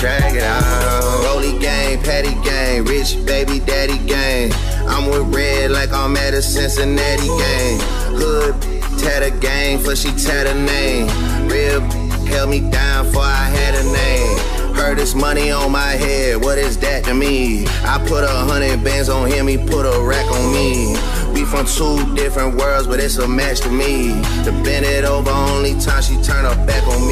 drag it out. Rollie gang, Patek gang, rich baby daddy gang. I'm with red like I'm at a Cincinnati gang. Hood tatter gang, for she tatter name. Real held me down for I had a name. Heard this money on my head, what is that to me? I put a hundred bands on him, he put a rack on me. We from two different worlds, but it's a match to me. To bend it over, only time she turn her back on me